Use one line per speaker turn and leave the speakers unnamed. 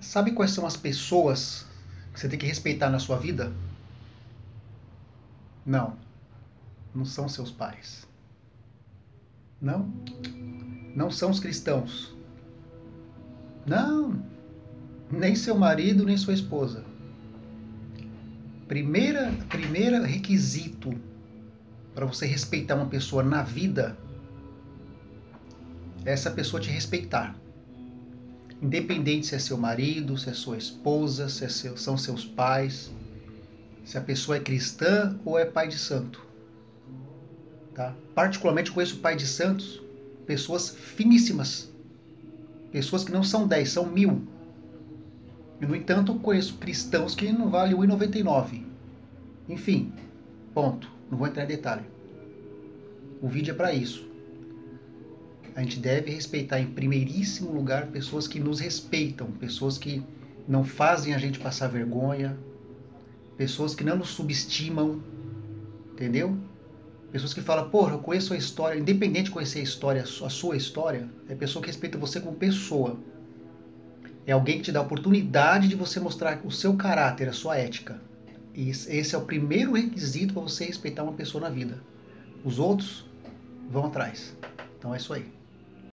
Sabe quais são as pessoas que você tem que respeitar na sua vida? Não. Não são seus pais. Não. Não são os cristãos. Não. Nem seu marido, nem sua esposa. Primeira, primeira requisito para você respeitar uma pessoa na vida é essa pessoa te respeitar. Independente se é seu marido, se é sua esposa, se é seu, são seus pais, se a pessoa é cristã ou é pai de santo. Tá? Particularmente conheço pai de santos, pessoas finíssimas, pessoas que não são 10, são mil. E, no entanto, conheço cristãos que não valem 1,99. Enfim, ponto. Não vou entrar em detalhe. O vídeo é para isso. A gente deve respeitar em primeiríssimo lugar pessoas que nos respeitam, pessoas que não fazem a gente passar vergonha, pessoas que não nos subestimam, entendeu? Pessoas que falam, porra, eu conheço a história, independente de conhecer a história, a sua história, é pessoa que respeita você como pessoa. É alguém que te dá a oportunidade de você mostrar o seu caráter, a sua ética. E esse é o primeiro requisito para você respeitar uma pessoa na vida. Os outros vão atrás. Então é isso aí.